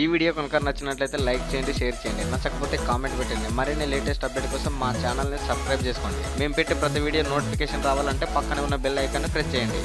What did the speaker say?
ఈ వీడియో కనుక నచ్చినట్లయితే లైక్ చేయండి షేర్ చేయండి. నచ్చకపోతే కామెంట్ పెట్టండి. మరిన్ని లేటెస్ట్ అప్డేట్ కోసం మా ఛానల్ని సబ్స్క్రైబ్ చేసుకోండి. మేము పెట్టే ప్రతి వీడియో నోటిఫికేషన్ రావాలంటే పక్కనే ఉన్న బెల్ ఐకాన్ ప్రెస్ చేయండి.